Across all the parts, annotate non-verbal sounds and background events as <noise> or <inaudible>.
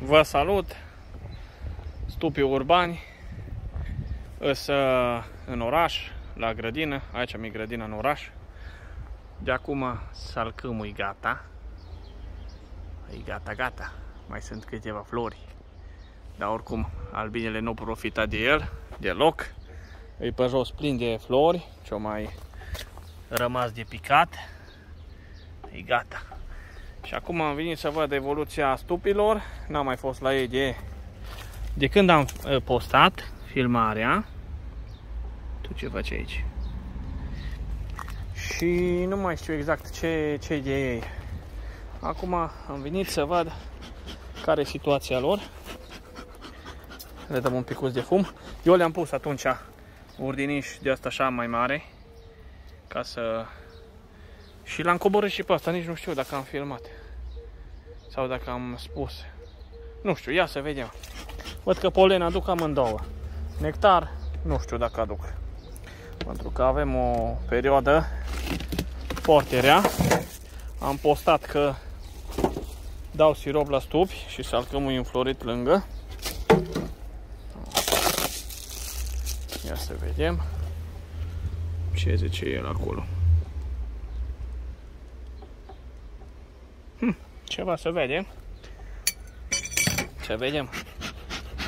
Vă salut! Stupii urbani Îs uh, în oraș, la grădină Aici mi grădina în oraș. De acum salcâmul e gata. E gata, gata. Mai sunt câteva flori Dar oricum albinele nu profita de el Deloc. E pe jos plin de flori Ce-o mai rămas de picat. E gata și acum am venit să văd evoluția stupilor. N-am mai fost la ei de, de când am uh, postat filmarea. Tu ce faci aici? Și nu mai știu exact ce, ce de ei. Acum am venit să văd care e situația lor. Le dăm un picuț de fum. Eu le-am pus atunci urdiniș de asta așa mai mare ca să și l-am coborât și pe asta, nici nu știu dacă am filmat. Sau dacă am spus. Nu știu, ia să vedem. Văd că polen aduc amândouă. Nectar, nu știu dacă aduc. Pentru că avem o perioadă foarte rea. Am postat că dau sirop la stupi și salcămul înflorit lângă. Ia să vedem ce zice el acolo. Ceva să vedem. Să vedem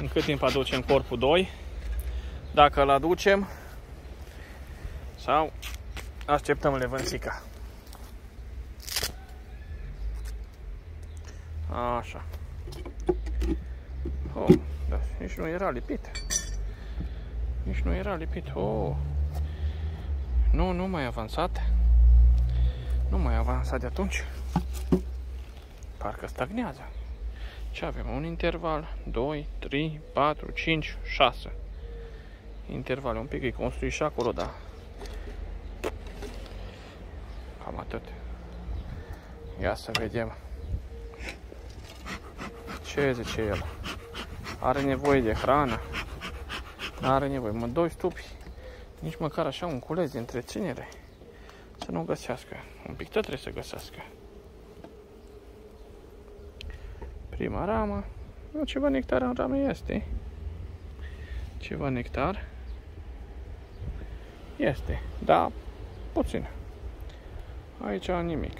în cât timp aducem corpul 2. Dacă îl aducem sau așteptăm levânțica. Așa. Oh, da, nici nu era lipit. Nici nu era lipit. Oh. Nu, nu mai avansat. Nu mai avansat de atunci parcă stagnează. Ce avem? Un interval, 2, 3, 4, 5, 6. Interval, un pic îi construi și acolo, da. Cam atât. Ia să vedem. Ce zice el? Are nevoie de hrană. Are nevoie. Mă, doi stupi. Nici măcar așa un cules de întreținere. Să nu găsească. Un pic tot trebuie să găsească. Prima ramă. Nu, ceva nectar în ramă este. Ceva nectar. Este, da, puțin. Aici nimic.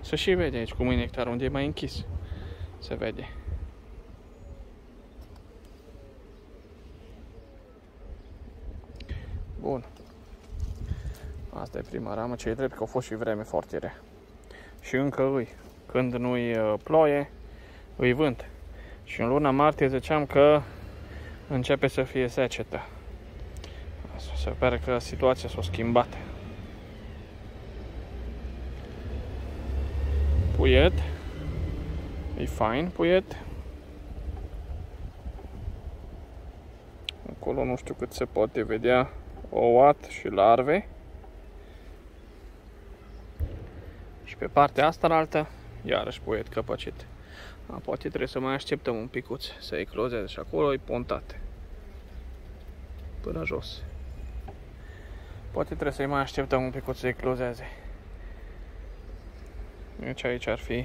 Să și vede aici cum e nectar, unde e mai închis. Se vede. Bun. Asta e prima ramă, ce e drept că a fost și vreme foarte rea. Și încă îi. Când nu-i uh, ploie, îi vânt. Și în luna martie ziceam că începe să fie secetă. Se pare că situația s-a schimbat. Puiet. E fain puiet. Acolo nu știu cât se poate vedea ouat și larve. Și pe partea asta altă, iarăși puiet căpăcit. A, poate trebuie să mai așteptăm un picuț să eclozeze și acolo e pontate. Până jos. Poate trebuie să-i mai așteptăm un picuț să eclozeze. Deci aici ar fi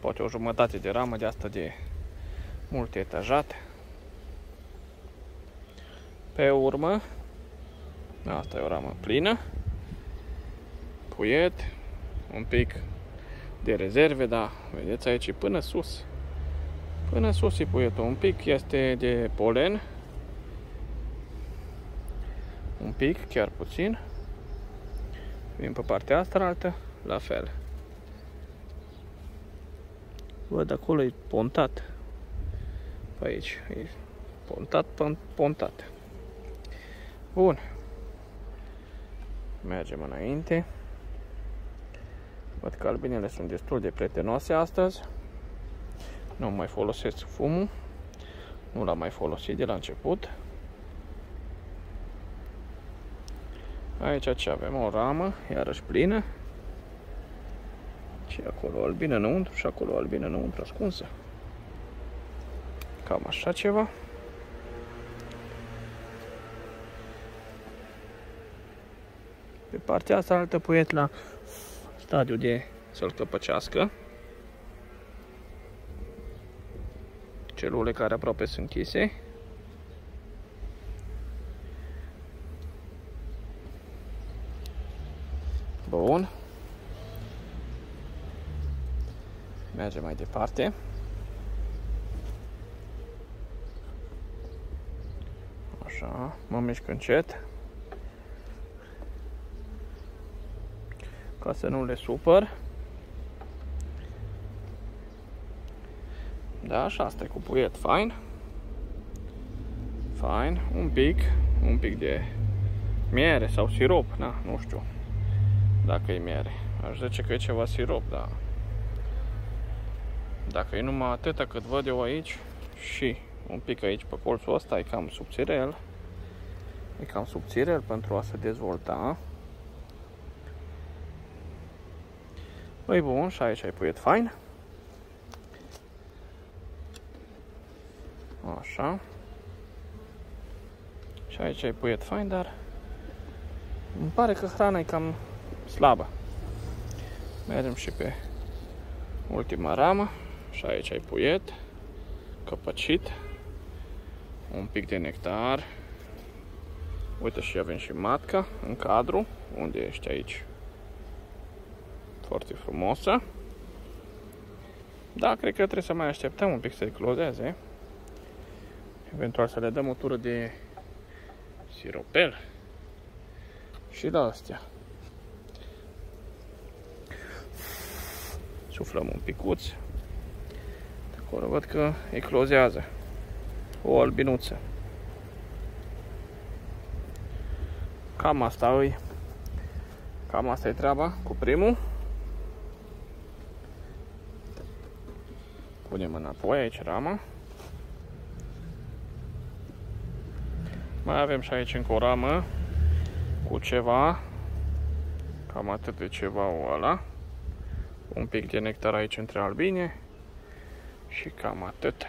poate o jumătate de ramă de asta de multe etajate. Pe urmă, asta e o ramă plină, puiet, un pic de rezerve, da, vedeți aici până sus. Până sus e puietul. Un pic este de polen. Un pic, chiar puțin. Vin pe partea asta altă, la fel. Văd acolo e pontat. Pe aici e pontat, pontat. Bun. Mergem înainte. Văd că albinele sunt destul de prietenoase astăzi. Nu mai folosesc fumul. Nu l-am mai folosit de la început. Aici ce avem? O ramă, iarăși plină. Și acolo albină înăuntru și acolo albină înăuntru ascunsă. Cam așa ceva. Pe partea asta altă puiet la stadiu de să-l căpăcească. Celule care aproape sunt închise. Bun. Mergem mai departe. Așa, mă mișc încet. Ca să nu le supăr. Da, și asta e cu puiet fain. Fain, un pic, un pic de miere sau sirop, na, nu știu dacă e miere. Aș zice că e ceva sirop, dar dacă e numai atâta cât văd eu aici și un pic aici pe colțul ăsta e cam subțirel, e cam subțirel pentru a se dezvolta. Păi bun, și aici ai puiet fain. Așa. Și aici ai puiet fain, dar îmi pare că hrana e cam slabă. Mergem și pe ultima ramă și aici ai puiet, căpăcit, un pic de nectar. Uite și avem și matca în cadru, unde ești aici. Foarte frumosă. Da, cred că trebuie să mai așteptăm un pic să eclodeze. Eventual să le dăm o tură de siropel. Și la astea. Suflăm un picuț. De acolo văd că eclozează o albinuță. Cam asta e. Cam asta e treaba cu primul. Punem înapoi aici rama. Mai avem și aici încă o ramă cu ceva. Cam atât de ceva o ăla. Un pic de nectar aici între albine. Și cam atât.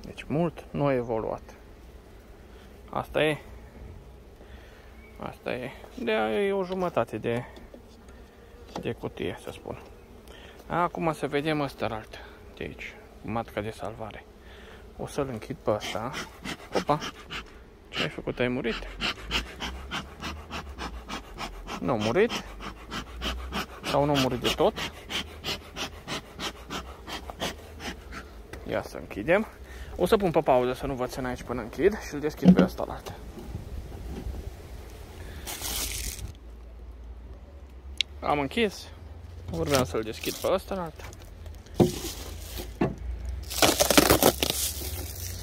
Deci mult nu a evoluat. Asta e. Asta e. De e o jumătate de, de cutie, să spun. Acum să vedem ăsta alt de aici. Matca de salvare. O să-l închid pe ăsta. Opa! Ce ai făcut? Ai murit? Nu a murit. Sau nu a murit de tot. Ia să închidem. O să pun pe pauză să nu vă țin aici până închid și îl deschid pe ăsta la altă. Am închis. Urmeam să-l deschid pe ăsta la altă.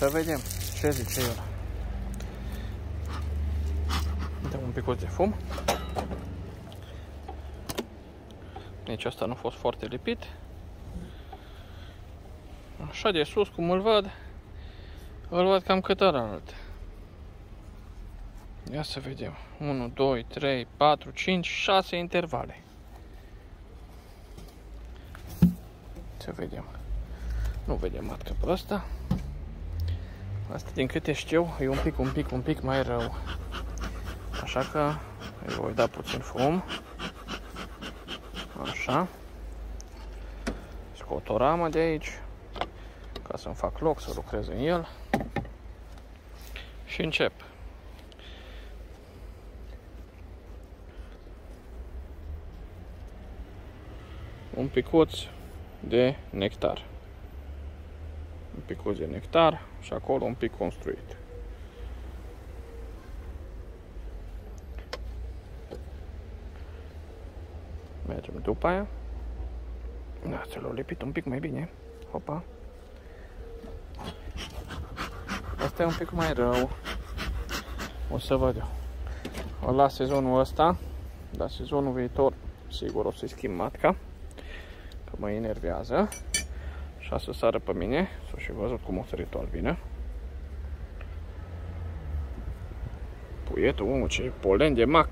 Să vedem ce zice el. Dăm un pic de fum. Nici asta nu a fost foarte lipit. Așa de sus, cum îl văd, îl văd cam cât alt. Ia să vedem. 1, 2, 3, 4, 5, 6 intervale. Să vedem. Nu vedem matcă pe asta. Asta, din câte știu, e un pic, un pic, un pic mai rău. Așa că îi voi da puțin fum. Așa. Scot o ramă de aici ca să-mi fac loc să lucrez în el. Și încep. Un picuț de nectar. Un picuț de nectar și acolo un pic construit. Mergem după aia. Da, ți l-au lipit un pic mai bine. Hopa. Asta e un pic mai rău. O să văd eu. O las sezonul ăsta. Dar sezonul viitor sigur o să-i schimb matca. Că mă enervează. Și să sară pe mine. S-o și văzut cum o sărit o albină. Puietul, umul, ce polen de mac.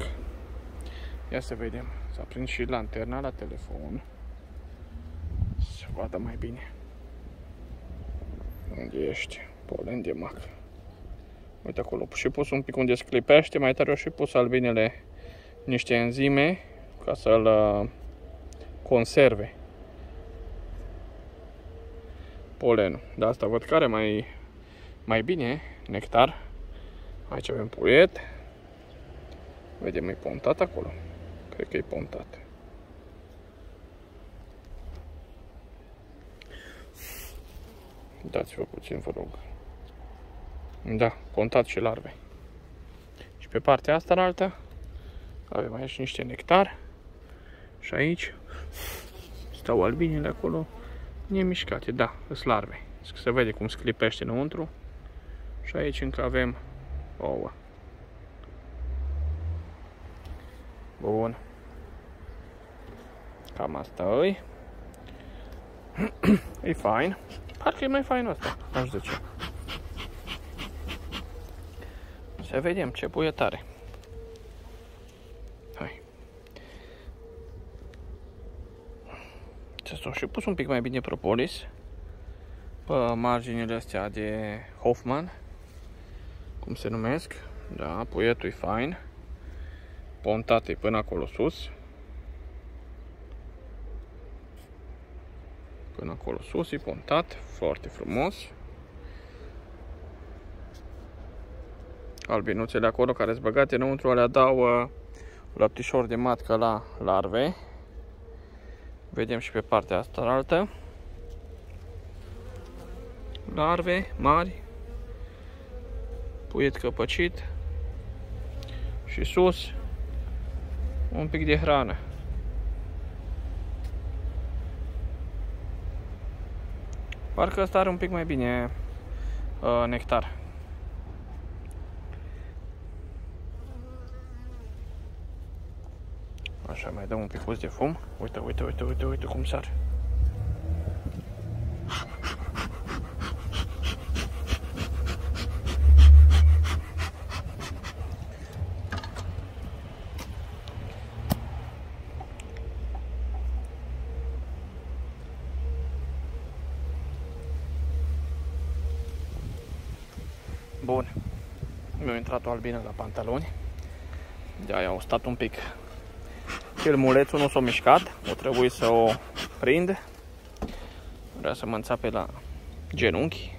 Ia să vedem. S-a prins și lanterna la telefon. Să vadă mai bine. Unde ești? Polen de mac. Uite acolo, și pus un pic unde sclipește, mai tare și pus albinele niște enzime ca să-l uh, conserve. Polenul. De asta văd care mai, mai bine nectar. Aici avem puiet. Vedem, e pontat acolo. Cred că e pontat. Dați-vă puțin, vă rog. Da, pontat și larve. Și pe partea asta în alta avem aici niște nectar. Și aici stau albinele acolo nemișcate. Da, sunt larve. Se vede cum sclipește înăuntru. Și aici încă avem ouă. Bun. Cam asta e. <clears throat> e fain. Parcă e mai fain asta, aș zice. Să vedem ce puietare. S-a și pus un pic mai bine propolis pe marginile astea de Hoffman, cum se numesc. Da, puietul e fain. Pontat e până acolo sus. Până acolo sus e pontat, foarte frumos. Albinuțele acolo care sunt băgate înăuntru, alea dau uh, laptișor de matcă la larve. Vedem și pe partea asta altă. Larve mari. Puiet căpăcit. Și sus un pic de hrană. Parcă ăsta are un pic mai bine uh, nectar. Așa, mai dăm un pic de fum. Uite, uite, uite, uite, uite cum sare. Bun. Mi-a intrat o albină la pantaloni. De-aia au stat un pic. Filmulețul nu s-a mișcat. O trebuie să o prind. Vrea să mă înțape la genunchi.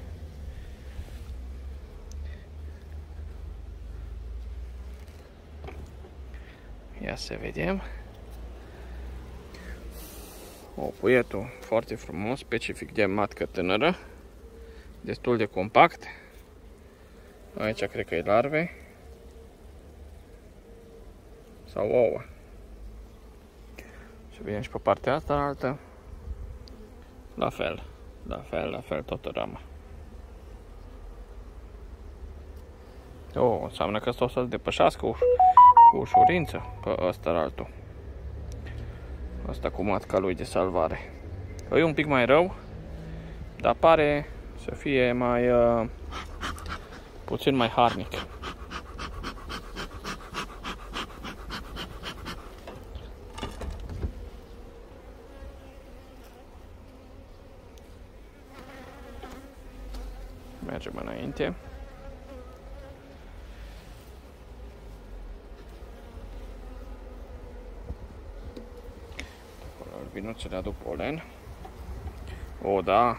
Ia să vedem. O, puietul foarte frumos, specific de matcă tânără. Destul de compact. Aici cred că e larve. Sau ouă. Și vedem și pe partea asta altă. La fel. La fel, la fel, tot rama. Oh, înseamnă că asta o să-l depășească uș cu ușurință pe ăsta altul. Asta cu matca lui de salvare. E un pic mai rău, dar pare să fie mai uh, puțin mai harnic. Mergem înainte. Albinuțele aduc polen. O, da,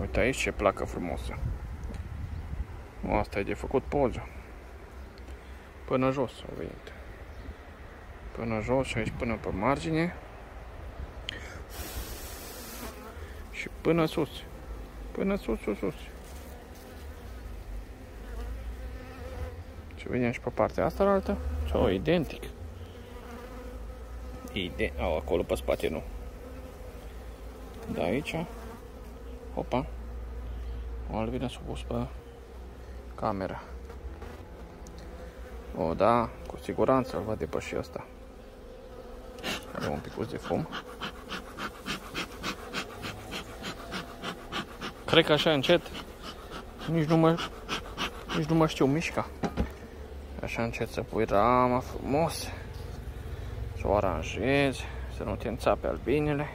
uite aici ce placă frumoasă. Asta e de făcut poză. Până jos au venit. Până jos și aici până pe margine. Și până sus. Până sus, sus, sus. Vedem și pe partea asta altă. Sau identic. Ide Au, acolo pe spate nu. Da, aici. Opa. O albină s-a pus pe camera. O, da, cu siguranță îl va depăși asta. Are un pic de fum. Cred că așa încet nici nu mă, nici nu mă știu mișca. Așa încet să pui rama frumos, să o aranjezi, să nu te înțape albinele.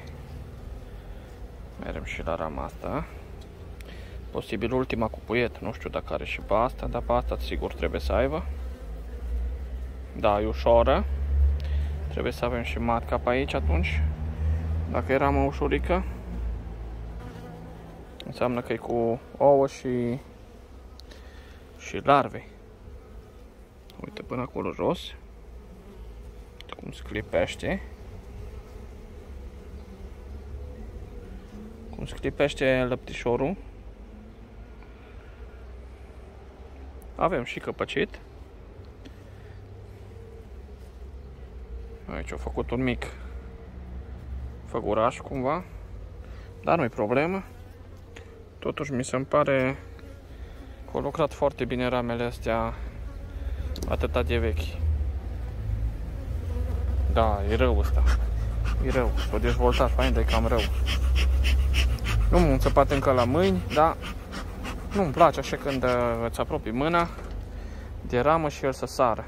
Merem și la rama asta. Posibil ultima cu puiet, nu știu dacă are și pe asta, dar pe asta sigur trebuie să aibă. Da, e ușoară. Trebuie să avem și matca pe aici atunci. Dacă era mai ușurică. Înseamnă că e cu ouă și, și larve. Uite până acolo jos. Cum se clipește. Cum se clipește lăptișorul. Avem și căpăcit. Aici au făcut un mic făguraș cumva. Dar nu-i problemă. Totuși mi se pare că au lucrat foarte bine ramele astea atâta de vechi. Da, e rău ăsta. E rău. S-a dezvoltat fain, dar e cam rău. Nu m-am înțepat încă la mâini, dar nu-mi place așa când uh, îți apropii mâna de ramă și el să sară.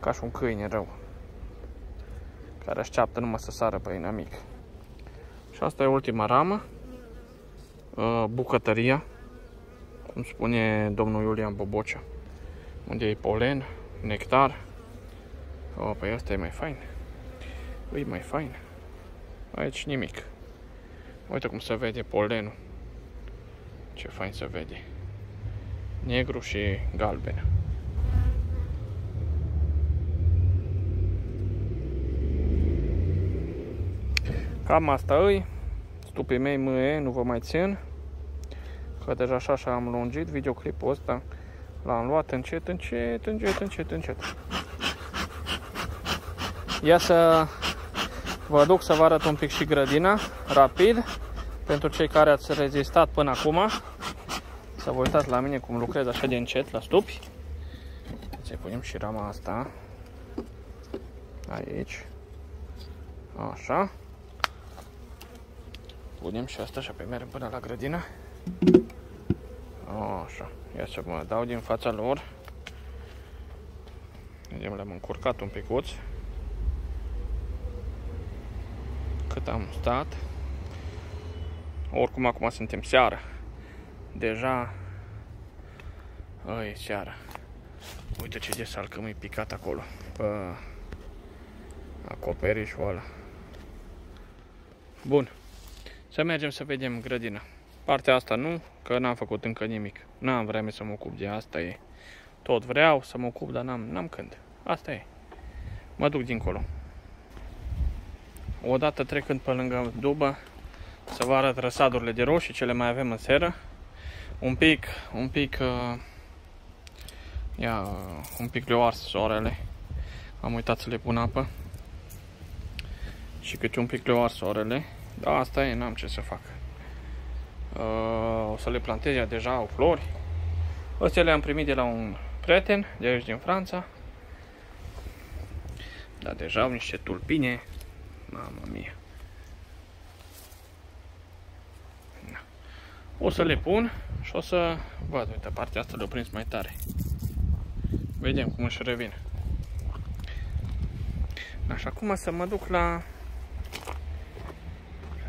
Ca și un câine rău. Care așteaptă numai să sară pe inamic. Și asta e ultima ramă. Uh, bucătăria. Cum spune domnul Iulian Bobocea. Unde e polen, nectar. Oh, păi asta e mai fain. E mai fain. Aici nimic. Uite cum se vede polenul. Ce fain se vede. Negru și galben. Cam asta îi. Stupii mei mâie, nu vă mai țin. Că deja așa așa am lungit videoclipul ăsta. L-am luat încet, încet, încet, încet, încet. Ia să vă duc să vă arăt un pic și grădina, rapid, pentru cei care ați rezistat până acum. Să vă uitați la mine cum lucrez așa de încet la stupi. Să punem și rama asta aici. Așa. Punem și asta și apoi mergem până la grădină. Așa. Ia să mă dau din fața lor. Vedem, le-am încurcat un picuț. Cât am stat. Oricum acum suntem seara. Deja e seara. Uite ce de salcăm e picat acolo. Pe acoperișul ăla. Bun. Să mergem să vedem grădina. Partea asta nu, că n-am făcut încă nimic. N-am vreme să mă ocup de asta e. Tot vreau să mă ocup, dar n-am când. Asta e. Mă duc dincolo. Odată trecând pe lângă dubă, să vă arăt răsadurile de roșii, ce le mai avem în seră. Un pic, un pic, uh, ia, uh, un pic le-o ars soarele. Am uitat să le pun apă. Și câte un pic le-o ars soarele. Da, asta e, n-am ce să fac. Uh, o să le plantez, deja au flori. Astea le-am primit de la un prieten de aici din Franța. Da, deja au niște tulpine. Mamă mia. Da. O să le pun și o să văd, uite, partea asta le-o prins mai tare. Vedem cum își revin. Așa, acum să mă duc la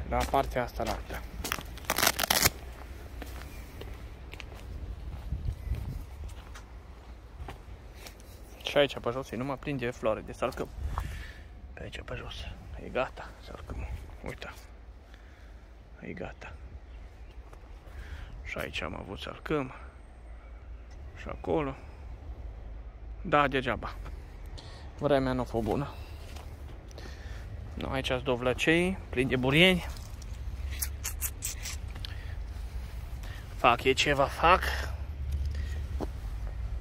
la partea asta la Și aici pe jos e numai plin de floare de salcăm. Pe aici pe jos. E gata salcăm. Uita. E gata. Și aici am avut salcăm. Și acolo. Da, degeaba. Vremea nu a fost bună. No, aici sunt dovlăcei, plini de burieni. Fac e ceva, fac.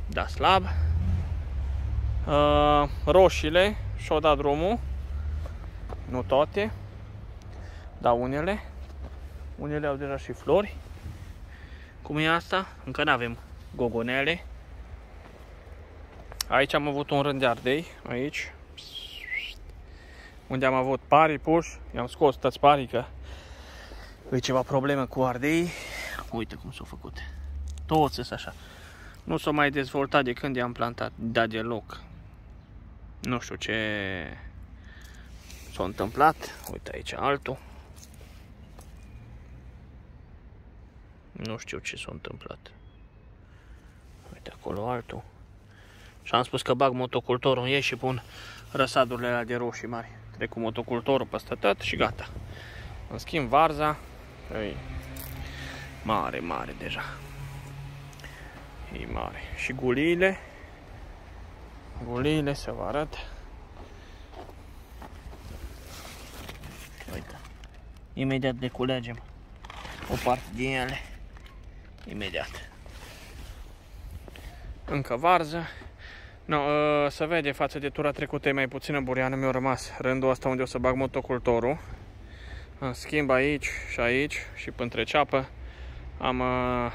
Da, slab. Uh, roșiile și-au dat drumul. Nu toate. Da, unele. Unele au deja și flori. Cum e asta? Încă nu avem gogonele. Aici am avut un rând de ardei. Aici. Unde am avut pari puși. I-am scos toți parii că e ceva probleme cu ardei. Uite cum s-au făcut. Toți sunt așa. Nu s-au mai dezvoltat de când i-am plantat, da deloc. Nu știu ce s-a întâmplat. Uite aici altul. Nu știu ce s-a întâmplat. Uite acolo altul. Și am spus că bag motocultorul în ei și pun răsadurile alea de roșii mari. Trec cu motocultorul peste tot și gata. În schimb, varza, îi Mare, mare deja. E mare. Și guliile. Guliile să vă arăt. Uite. Imediat deculegem o parte din ele. Imediat. Încă varză. No, uh, se vede față de tura trecută e mai puțină buriană mi-a rămas rândul ăsta unde o să bag motocultorul. În schimb aici și aici și între ceapă am uh,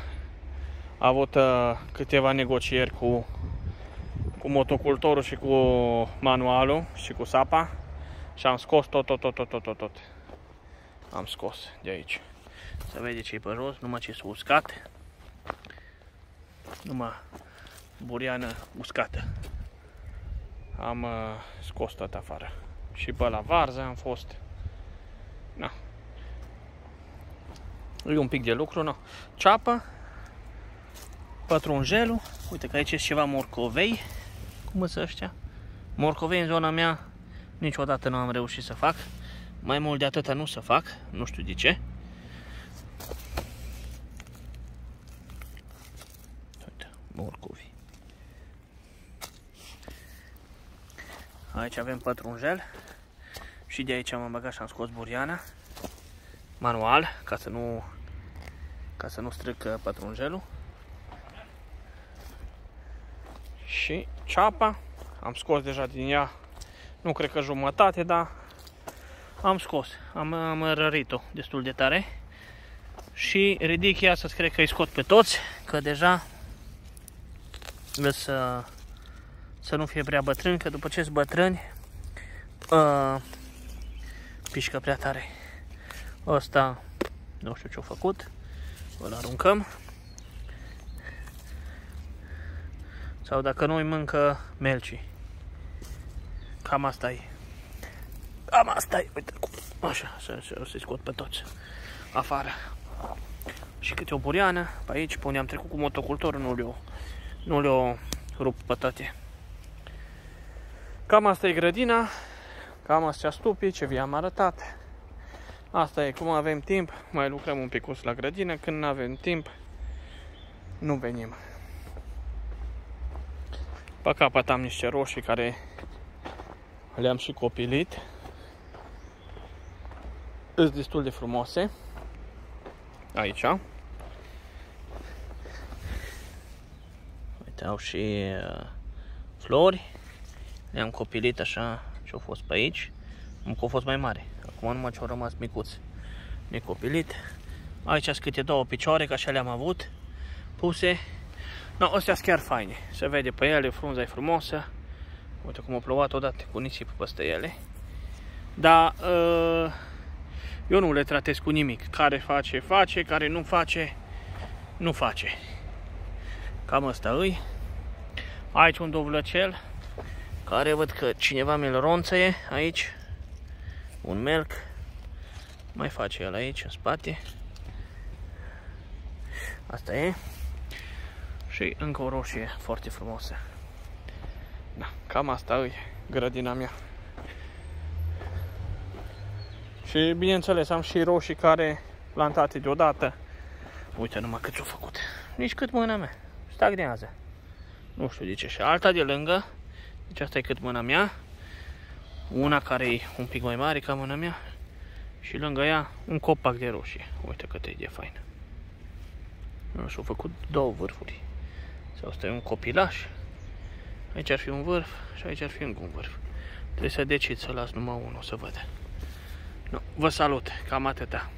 avut uh, câteva negocieri cu, cu motocultorul și cu manualul și cu sapa și am scos tot, tot, tot, tot, tot, tot. tot. Am scos de aici. Să vede ce e pe jos, numai ce s-a uscat. Numai buriană uscată. Am uh, scos tot afară. Și pe la varză am fost. Na. E un pic de lucru, nu. Ceapă. Pătrunjelul. Uite că aici e ceva morcovei. Cum sunt ăștia? Morcovei în zona mea niciodată nu am reușit să fac. Mai mult de atâta nu să fac. Nu știu de ce. Uite, morcovi. Aici avem pătrunjel și de aici am băgat și am scos buriana manual ca să nu ca să nu stric uh, pătrunjelul și ceapa am scos deja din ea nu cred că jumătate, dar am scos, am, am rărit-o destul de tare și ridic ea să cred că îi scot pe toți, că deja să să nu fie prea bătrân, că după ce sunt bătrâni, uh, pișcă prea tare. Ăsta, nu știu ce-a făcut, îl aruncăm. Sau dacă nu îi mâncă melci. Cam asta e. Cam asta e, uite cum. Așa, să, să, să scot pe toți afară. Și câte o buriană, pe aici, pe unde am trecut cu motocultorul, nu le-o nu le rup pe toate. Cam asta e grădina, cam astea stupii ce vi-am arătat. Asta e, cum avem timp, mai lucrăm un pic la grădină, când nu avem timp, nu venim. Pe capăt am niște roșii care le-am și copilit. Sunt destul de frumoase. Aici. Uite, au și uh, flori. Le-am copilit așa ce au fost pe aici. Am că au fost mai mare. Acum numai ce au rămas micuți. Necopilit. Aici sunt câte două picioare, că așa le-am avut. Puse. No, astea sunt chiar faine. Se vede pe ele, frunza e frumoasă. Uite cum a plouat odată cu nisip peste ele. Dar uh, eu nu le tratez cu nimic. Care face, face. Care nu face, nu face. Cam asta îi. Aici un dovlăcel care văd că cineva mi-l ronțăie aici. Un melc. Mai face el aici, în spate. Asta e. Și încă o roșie foarte frumoasă. Da, cam asta e grădina mea. Și bineînțeles am și roșii care plantate deodată. Uite numai cât s-au făcut. Nici cât mâna mea. Stagnează. Nu știu de ce. Și alta de lângă deci asta e cât mâna mea. Una care e un pic mai mare ca mâna mea. Și lângă ea un copac de roșie. Uite cât e de fain. Și-au făcut două vârfuri. Sau asta e un copilaș. Aici ar fi un vârf și aici ar fi încă un vârf. Trebuie să decid să las numai unul să văd. No, vă salut, cam atâta.